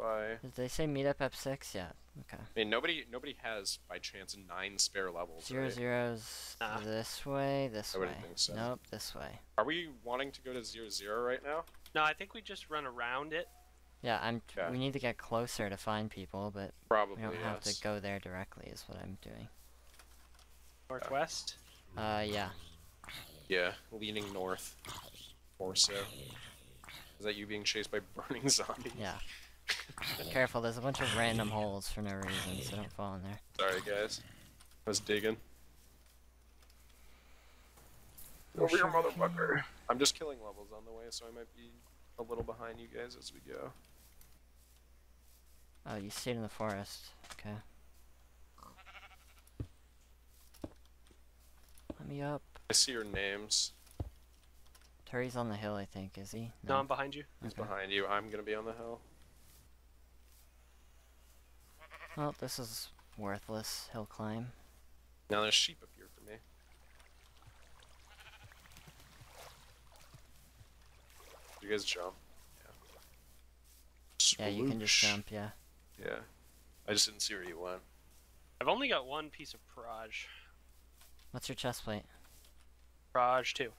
by. Did they say meet up at six? Yeah. Okay. I mean, nobody nobody has by chance nine spare levels. Zero right? zeros Nah. this way, this I way. think so. Nope, this way. Are we wanting to go to zero zero right now? No, I think we just run around it. Yeah, I'm. Okay. We need to get closer to find people, but Probably. we don't have to go there directly. Is what I'm doing. Northwest. Uh, yeah. Yeah, leaning north. Or so. Is that you being chased by burning zombies? Yeah. Careful, there's a bunch of random holes for no reason, so don't fall in there. Sorry, guys. I was digging. Over here, sure. motherfucker. I'm just killing levels on the way, so I might be a little behind you guys as we go. Oh, you stayed in the forest. Okay. Let me up. I see your names. Terry's on the hill, I think, is he? No, I'm behind you. He's behind you. I'm gonna be on the hill. Well, this is worthless hill climb. Now there's sheep up here for me. You guys jump. Yeah. Yeah, you can just jump, yeah. Yeah. I just didn't see where you went. I've only got one piece of Prot. What's your chest plate? Prot two.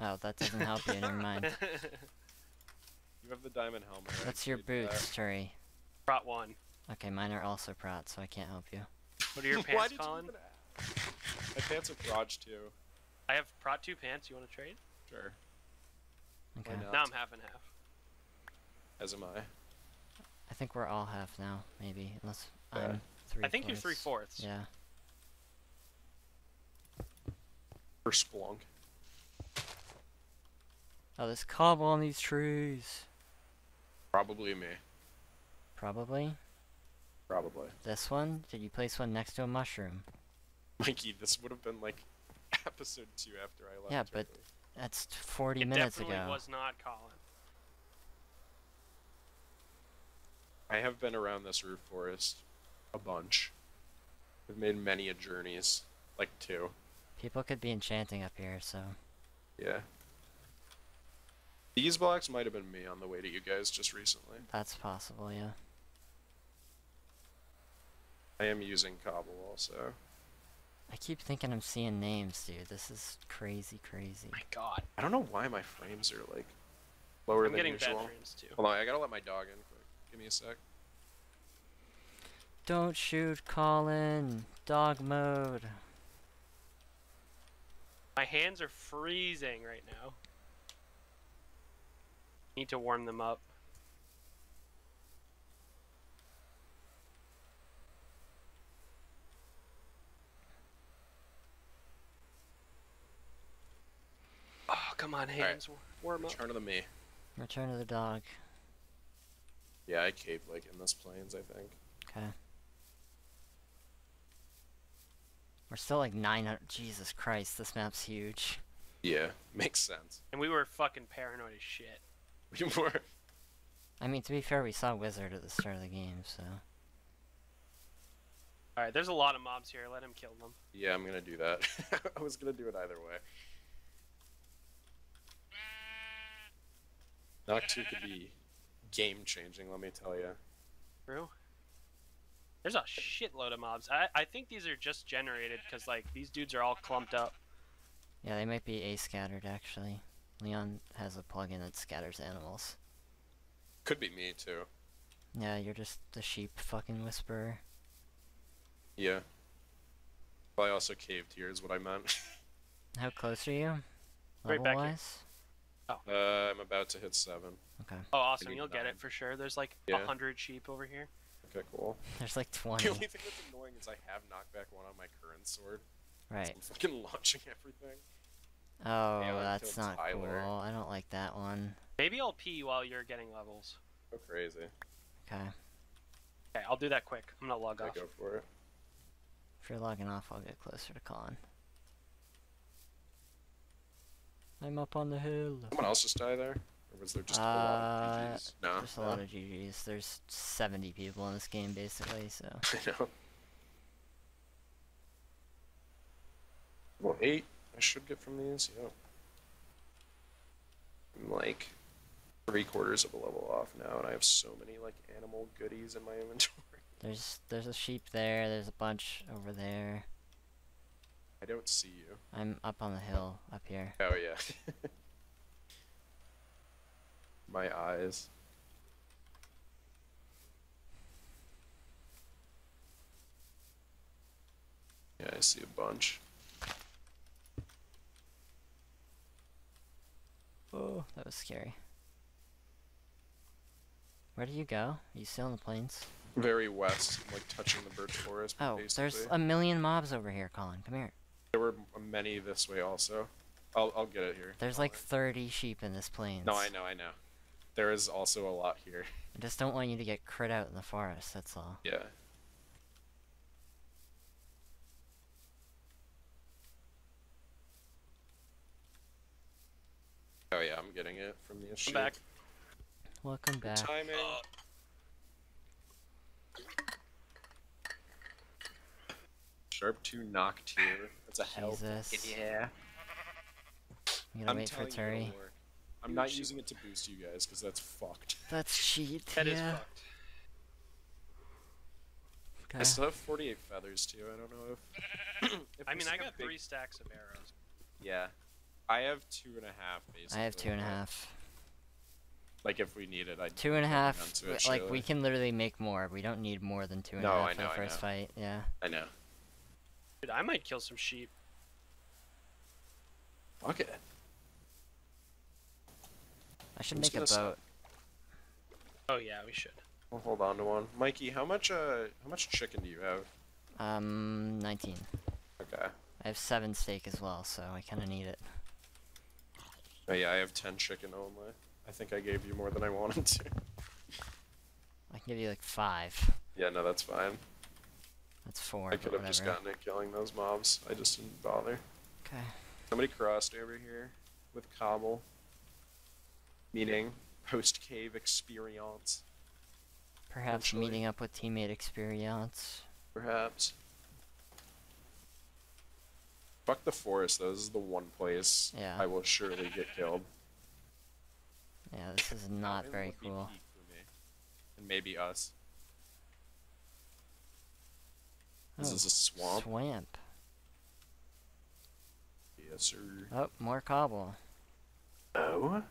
Oh, that doesn't help you, never mind. You have the diamond helmet. right? What's your You did that. boots, Terry? Prot one. Okay, mine are also prot, so I can't help you. What are your pants, did you Colin? even? My pants are Prot too. I have Prot two pants. You want to trade? Sure. Okay. Now I'm half and half. As am I. I think we're all half now, maybe, unless Yeah. I'm three I think you're three fourths. Yeah. For Splunk. Oh, there's cobble on these trees. Probably me. Probably. Probably. This one? Did you place one next to a mushroom? Mikey, this would have been like episode two after I left. Yeah, but Turkey. That's 40 It minutes definitely ago. was not Colin. I have been around this roof forest a bunch. I've made many a journeys, like two. People could be enchanting up here, so. Yeah. These blocks might have been me on the way to you guys just recently. That's possible, yeah. I am using cobble also. I keep thinking I'm seeing names, dude. This is crazy, crazy. My God. I don't know why my frames are like lower I'm than getting bad frames too. Hold on, I gotta let my dog in quick. Give me a sec. Don't shoot, Colin. Dog mode. My hands are freezing right now. Need to warm them up. Come on, hands. Warm up. Return to the me. Return to the dog. Yeah, I caved like in this plains, I think. Okay. We're still like 900. Jesus Christ, this map's huge. Yeah, makes sense. And we were fucking paranoid as shit. We were. I mean, to be fair, we saw Wizard at the start of the game, so. Alright, there's a lot of mobs here. Let him kill them. Yeah, I'm gonna do that. I was gonna do it either way. Knock 2 could be game changing, let me tell you. True. There's a shitload of mobs. I, I think these are just generated because, like, these dudes are all clumped up. Yeah, they might be A scattered actually. Leon has a plugin that scatters animals. Could be me too. Yeah, you're just the sheep fucking whisperer. Yeah. Well, I also caved here, is what I meant. How close are you? Right Level back here. Wise? uh, I'm about to hit 7. Okay. Oh, awesome. You'll get it for sure. There's like a Yeah. hundred sheep over here. Okay, cool. There's like twenty. The 20. only thing that's annoying is I have knockback 1 on my current sword. so Right. I'm fucking launching everything. Oh, Damn, that's not Tyler. cool. I don't like that one. Maybe I'll pee while you're getting levels. Go crazy. Okay. Okay, I'll do that quick. I'm gonna log I off. go for it. If you're logging off, I'll get closer to Colin. I'm up on the hill. Someone else just die there? Or was there just a Uh, lot of GGs? No. There's a lot of GGs. There's 70 people in this game, basically, so. I know. Well, eight I should get from these, yep. I'm like three quarters of a level off now, and I have so many like animal goodies in my inventory. There's there's a sheep there. There's a bunch over there. I don't see you. I'm up on the hill up here. Oh yeah. my eyes. Yeah, I see a bunch. Oh, that was scary. Where do you go? Are you still in the plains? Very west, like touching the birch forest. Oh, basically. there's a million mobs over here, Colin. Come here. There were many this way also. I'll, I'll get it here. There's like 30 sheep in this plains. No, I know, I know. There is also a lot here. I just don't want you to get crit out in the forest, that's all. Yeah. Oh yeah, I'm getting it from the issue. I'm back. Welcome back. Good timing. Uh. Sharp 2, knocked here. It's a hell Jesus. yeah. You gonna I'm wait for Turi? I'm not using it to boost you guys because that's fucked. That's cheat. that yeah. is fucked. Okay. I still have 48 feathers too. I don't know if. if I mean, I got big... three stacks of arrows. Yeah, I have two and a half basically. I have two and a half. Like if we need it, I two and a half. It, like surely. we can literally make more. We don't need more than two and no, a half for the first fight. Yeah. I know. Dude, I might kill some sheep. Fuck it. I should I'm make a gonna boat. Oh yeah, we should. We'll hold on to one. Mikey, how much uh how much chicken do you have? Um, 19. Okay. I have seven steak as well, so I kind of need it. Oh yeah, I have ten chicken only. I think I gave you more than I wanted to. I can give you like five. Yeah, no, that's fine. That's four. I could have just gotten it killing those mobs. I just didn't bother. Okay. Somebody crossed over here with cobble. Meaning post cave experience, Perhaps meeting up with teammate experience. perhaps. Fuck the forest though. This is the one place Yeah. I will surely get killed. Yeah, this is not very cool. peak for me. And maybe us. This Oh, is a swamp. Swamp. Yes, sir. Oh, more cobble. Oh.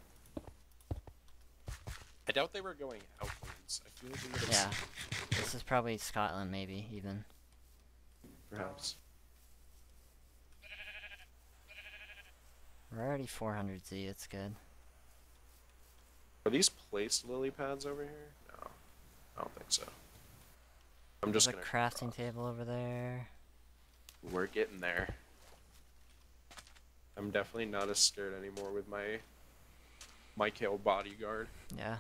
I doubt they were going outwards. I feel like they would have Yeah. This is probably Scotland, maybe, even. perhaps. We're already 400 Z, it's good. Are these placed lily pads over here? No, I don't think so. I'm There's just a gonna. crafting table over there. We're getting there. I'm definitely not as scared anymore with my my Michael bodyguard. Yeah.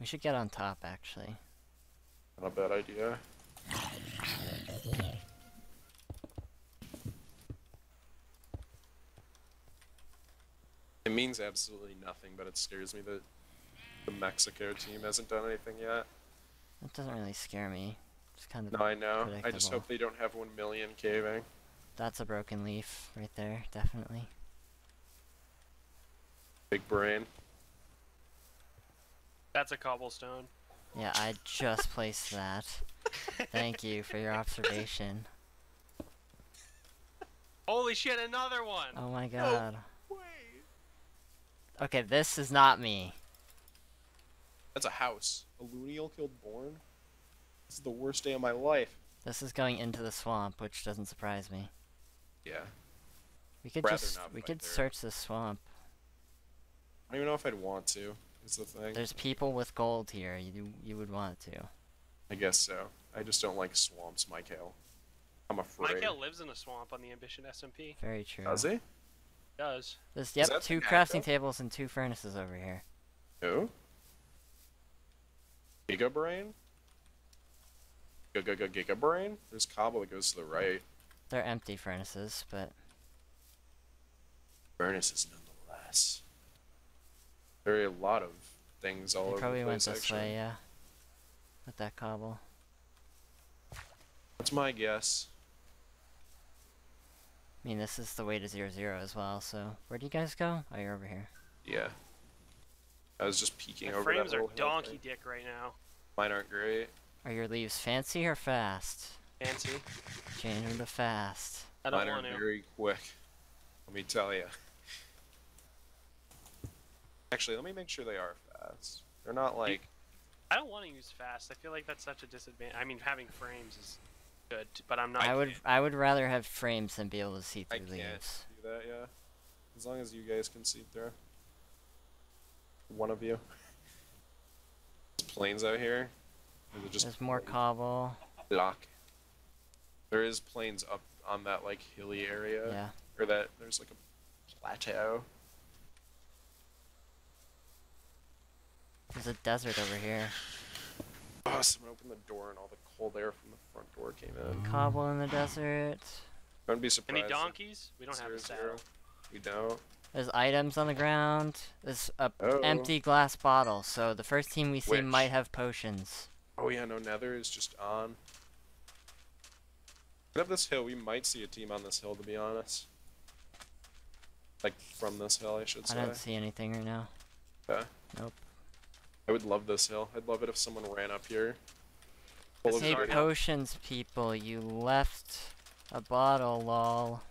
We should get on top, actually. Not a bad idea. It means absolutely nothing, but it scares me that the Mexico team hasn't done anything yet. That doesn't really scare me. It's kind of. No, I know. I just hope they don't have one million caving. That's a broken leaf right there, definitely. Big brain. That's a cobblestone. Yeah, I just placed that. Thank you for your observation. Holy shit, another one! Oh my god. Wait. Okay, this is not me. That's a house. A Lunial killed Born? This is the worst day of my life. This is going into the swamp, which doesn't surprise me. Yeah. We could Rather just we could there. search the swamp. I don't even know if I'd want to. Is the thing. There's people with gold here. You you would want to. I guess so. I just don't like swamps, Michael. I'm afraid. Michael lives in a swamp on the Ambition SMP. Very true. Does he? Does. There's yep, two crafting Agro? tables and two furnaces over here. Who? Giga Brain? Giga Giga Giga Brain? There's cobble that goes to the right. They're empty furnaces, but Furnaces nonetheless. There are a lot of things all they over probably the went place, this actually. way, yeah. With that cobble. That's my guess. I mean, this is the way to zero zero as well. So where do you guys go? Oh, you're over here. Yeah. I was just peeking My over frames that are donkey thing. dick right now. Mine aren't great. Are your leaves fancy or fast? Fancy. Change them to fast. I don't Mine are to. very quick. Let me tell you. Actually, let me make sure they are fast. They're not like. I don't want to use fast. I feel like that's such a disadvantage. I mean, having frames is good, but I'm not. I, would. I would rather have frames than be able to see through I through can't do that, yeah. As long as you guys can see through. One of you. There's planes out here. Or is it just There's more cobble. block. There is planes up on that like hilly area, Yeah. or that there's like a plateau. There's a desert over here. Oh, someone opened the door and all the cold air from the front door came in. Cobble in the desert. Don't be surprised. Any donkeys? We don't have zero, a zero. saddle. We don't. There's items on the ground. There's a Oh. empty glass bottle. So the first team we see Which? might have potions. Oh yeah, no Nether is just on. Up this hill, we might see a team on this hill. To be honest, like from this hill, I should say. I don't see anything right now. Yeah. Nope. I would love this hill. I'd love it if someone ran up here. Full Hey, potions, people. You left a bottle, lol.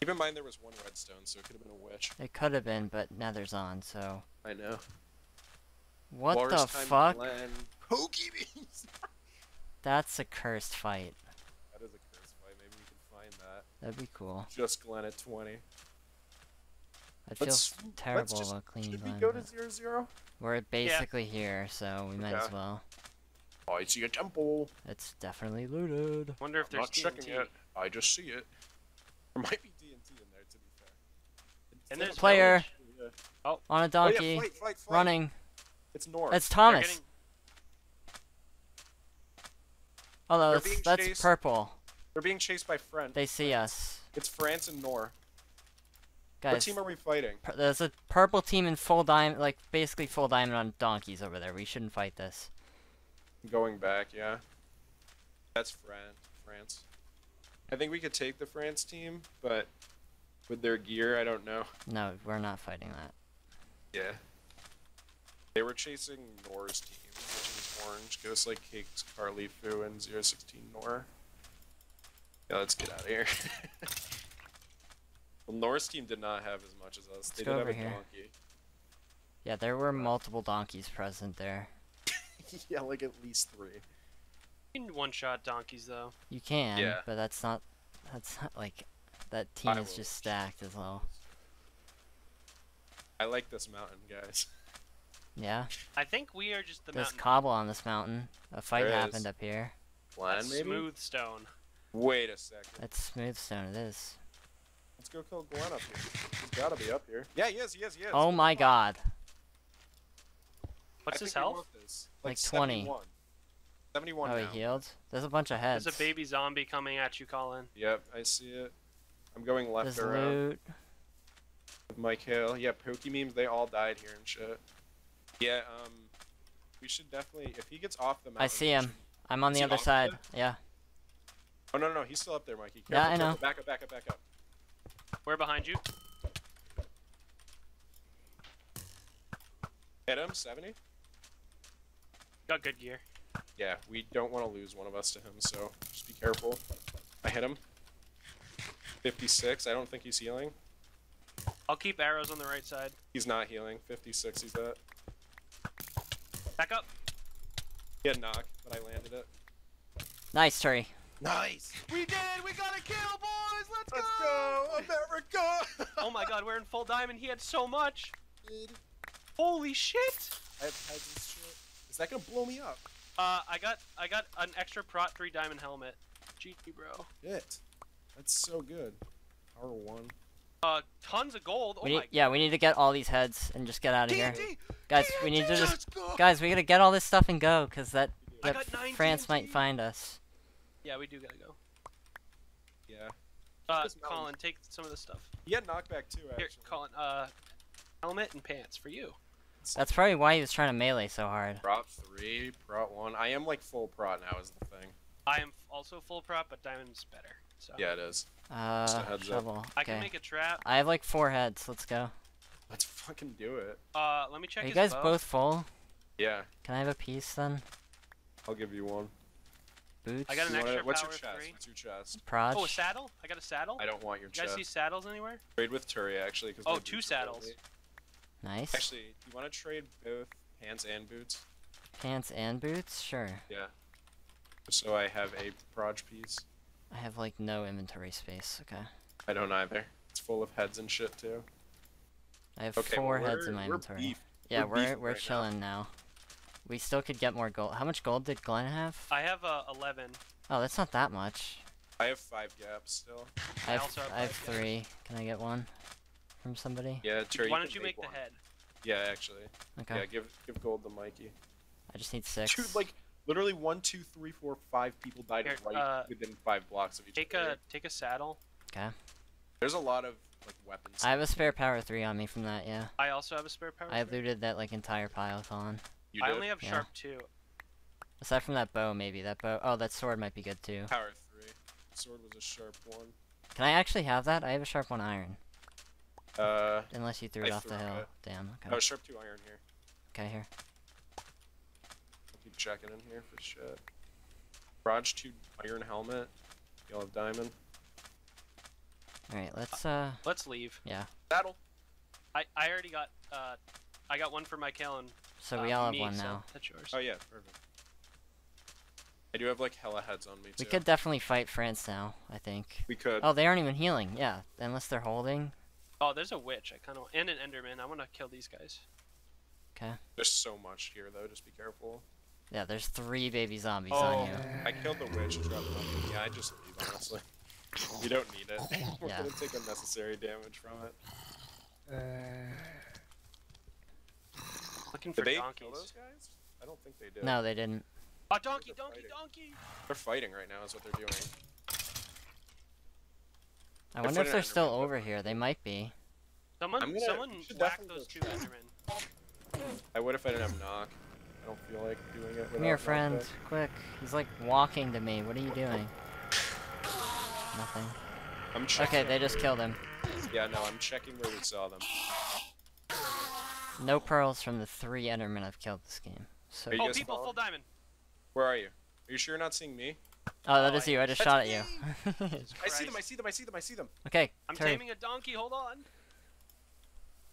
Keep in mind there was one redstone, so it could have been a witch. It could have been, but Nether's on, so. I know. What Walrus the fuck? Glen. Pokey beans. That's a cursed fight. that is a curse fight. Maybe we can find that. That'd be cool. Just Glen at 20. I'd feel Let's- s- let's terrible just- about cleaning Should we Glen, go to but zero zero? We're basically here, so we might as well. Oh, I see a temple. It's definitely looted. Wonder if I'm there's not checking TNT. it. I just see it. There might be TNT in there, to be fair. And It's there's Player. village. Yeah. Oh. On a Oh, yeah, donkey, fight, fight, fight. running. It's north. That's Thomas. getting- Oh, no, that's, that's chased. purple. They're being chased by friend. They see us. It's France and Nor. Guys, What team are we fighting? pur- there's a purple team in full diamond, like basically full diamond on donkeys over there. We shouldn't fight this. Going back, yeah. That's Fran France. I think we could take the France team, but with their gear, I don't know. No, we're not fighting that. Yeah. They were chasing Nor's team, which is orange. Ghost like Cakes, Carly Fu, and 016 Nor. Yeah, let's get out of here. well, Nor's team did not have as much as us. they go did have over a here. donkey. Yeah, there were uh, multiple donkeys present there. yeah, like at least three. You can one-shot donkeys though. You can, Yeah. but that's not. That's not like. That team I is will just stacked as well. I like this mountain, guys. Yeah, I think we are just the there's mountain. cobble on this mountain. A fight There happened is. up here. Plan, maybe? smooth stone. Wait a second. That's smooth stone. It is. Let's go kill Glenn up here. He's gotta be up here. Yeah, he is, he is, he is. Oh my god. What's I his health? want this. Like 20. 71. 71 Oh, now. he healed. There's a bunch of heads. There's a baby zombie coming at you, Colin. Yep, I see it. I'm going left There's around loot. with Micale. Yeah, Pokey memes, they all died here and shit. Yeah, um, we should definitely, if he gets off the mountain. I see him. I'm on the other side. there? Yeah. Oh, no, no, no, he's still up there, Mikey. Yeah, Careful, I know. careful. Back up, back up, back up. We're behind you. Hit him, 70. Got good gear. Yeah, we don't want to lose one of us to him, so just be careful. I hit him. 56, I don't think he's healing. I'll keep arrows on the right side. He's not healing. 56 he's at. Back up. He had knock, but I landed it. Nice, Trey. Nice! We did. We got a kill, boys. Let's, Let's go, America! Oh my God, we're in full diamond. He had so much. Holy shit. I have heads and shit. Is that gonna blow me up? Uh, I got I got an extra prot three diamond helmet. GG, bro. Shit. That's so good. Power one. Uh, tons of gold. Oh We my. need, yeah, we need to get all these heads and just get out of here. Guys, we need to just guys, we gotta get all this stuff and go, cause that that France might find us. Yeah, we do gotta go. Yeah. Uh, This mountain. Colin, take some of the stuff. He had knockback too, actually. Here, Colin. Uh, helmet and pants for you. That's probably why he was trying to melee so hard. Prot three, prot one. I am like full prot now is the thing. I am also full prop, but diamond's better. So Yeah, it is. Uh, Just a up. shovel. I can Okay. make a trap. I have like four heads. Let's go. Let's fucking do it. Uh, let me check Are you guys bow. both full? Yeah, Can I have a piece then? I'll give you one. Boots? I got an You wanna- extra what's power your of chest? three. What's your chest? Prot? Oh, a saddle? I got a saddle. I don't want your You guys see saddles anywhere? Trade with Turi actually. Cause Oh, my two boots are saddles. deadly. Nice. Actually, you want to trade both pants and boots? Pants and boots? Sure. Yeah. So I have a prot piece. I have like no inventory space. Okay. I don't either. It's full of heads and shit too. I have Okay, four well, heads in my we're inventory. beef. Yeah, we're we're we're right chilling now. We still could get more gold. How much gold did Glenn have? I have uh, 11. Oh, that's not that much. I have five gaps still. I I have, also have I have five gaps. three. Can I get one from somebody? Yeah, Turi. Why can don't you make one. the head? Yeah, actually. Okay. Yeah, give give gold to Mikey. I just need six. Dude, like literally one, two, three, four, five people died Here, right uh, within five blocks of each Take other. a take a saddle. Okay. There's a lot of like weapons. I have a spare power three on me from that. Yeah. I also have a spare power. I three. looted that like entire pile on. You I only have Yeah. sharp two. Aside from that bow, maybe that bow. Oh, that sword might be good too. power three. Sword was a sharp one. Can I actually have that? I have a sharp one iron. Uh, Unless you threw I it off the hill. it. Damn. Okay. oh, sharp two iron here. Okay, here. I'll keep checking in here for shit. Raj two iron helmet. Y'all have diamond. All right, let's uh. Let's leave. Saddle. I I already got uh, I got one for my and So uh, we all have me, one so now. That's yours. Oh yeah, perfect. I do have like hella heads on me too. We could definitely fight France now. I think. We could. Oh, they aren't even healing. Yeah, unless they're holding. Oh, there's a witch. I kind of and an Enderman. I want to kill these guys. Okay. There's so much here though. Just be careful. Yeah, there's three baby zombies oh, on you. I killed the witch. Dropped them. Yeah, I just leave honestly. You don't need it. We're Yeah. gonna take unnecessary damage from it. Uh... Looking for Did they donkeys. kill those guys? I don't think they did. No, they didn't. Oh, donkey, They're donkey, fighting. donkey! They're fighting right now. Is what they're doing. I wonder if they're still but- over here. They might be. Someone, gonna- someone we should whack those two Endermen. I would if I didn't have knock. I don't feel like doing it. Come here, without friend. knock, Quick. He's like walking to me. What are you doing? Nothing. I'm checking. Okay, they just killed him. Yeah, no, I'm checking where we saw them. No pearls from the three Endermen I've killed this game. So. Are Oh, people, following? full diamond. Where are you? Are you sure you're not seeing me? Oh, that Oh, is I- you. I just That's shot at you. I see them. I see them. I see them. I see them. okay, I'm Terry. taming a donkey. Hold on.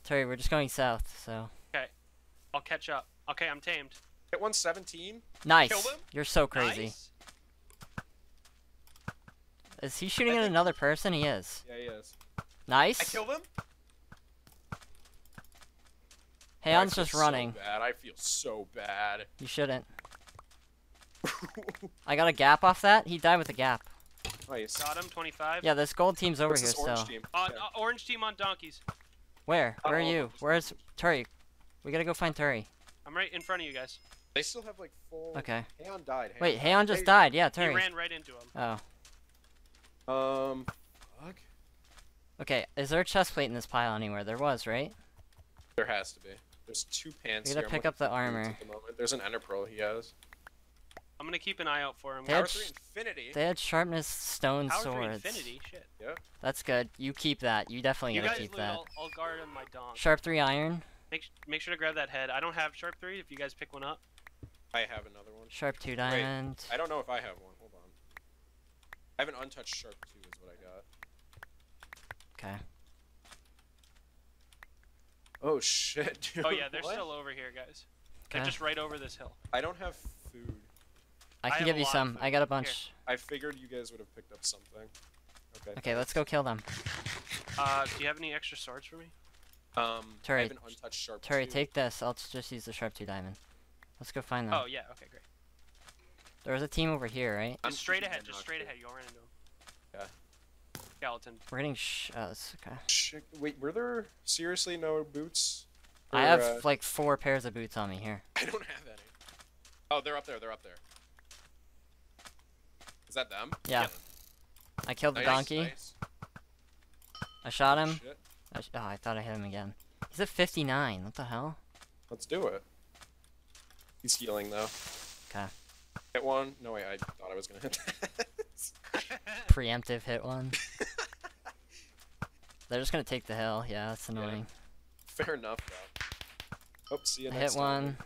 Terry, we're just going south. So Okay. I'll catch up. Okay, I'm tamed. Hit 117. nice. Kill them? You're so crazy. Nice. Is he shooting at another person? He is. Yeah, he is. Nice. I killed him. Hey, I On's feel just so running. bad. I feel so bad. You shouldn't. I got a gap off that. He died with a gap. nice. Got him. 25. Yeah, this gold team's over What's here this orange still. team? Uh, Yeah. uh, orange team on donkeys. Where? Where are Uh-oh, you? Where's Turi? We gotta go find Turi. I'm right in front of you guys. They still have like full. Okay. Haon died. Haon Wait, died. Haon just Hey, died. Yeah, He ran right into him. Oh. Um. Fuck. Okay, is there a chest plate in this pile anywhere? There was, right? There has to be. There's two pants We gotta here. Pick up the armor. At the moment. There's an ender pearl he has. I'm gonna keep an eye out for him. They Power had three infinity. They had sharpness stone Power three swords. infinity. Shit. Yeah. That's good. You keep that. You definitely You gotta keep loot. that. I'll, I'll guard on my donk. Sharp three iron. Make, make sure to grab that head. I don't have sharp three. If you guys pick one up. I have another one. Sharp two diamond. I don't know if I have one. Hold on. I have an untouched sharp two. Is what I got. Okay. Oh shit, dude. Oh yeah, they're What? still over here, guys. They're Okay. just right over this hill. I don't have food. I I can have give you some. I got a bunch. I figured you guys would have picked up something. Okay. Okay, let's go kill them. Uh, do you have any extra swords for me? Um, I Terry, have an untouched sharp Terry, two. take this. I'll just use the sharp two diamond. Let's go find them. Oh yeah. Okay, great. There was a team over here, right? I'm Just straight ahead. Just straight ahead. You'll run into him. Yeah. Skeleton. We're getting sh. Oh, that's okay. Shit. Wait, were there seriously no boots? I have uh, like four pairs of boots on me here. I don't have any. Oh, they're up there. They're up there. Is that them? Yeah. I killed the donkey. nice. I shot him. Shit. I oh, I thought I hit him again. He's at 59. What the hell? Let's do it. He's healing though. Okay. Hit one. No wait, I thought I was gonna hit that. Preemptive hit one. They're just gonna take the hill. Yeah, that's annoying. Fair enough, though. Hope to see you I next hit time. one.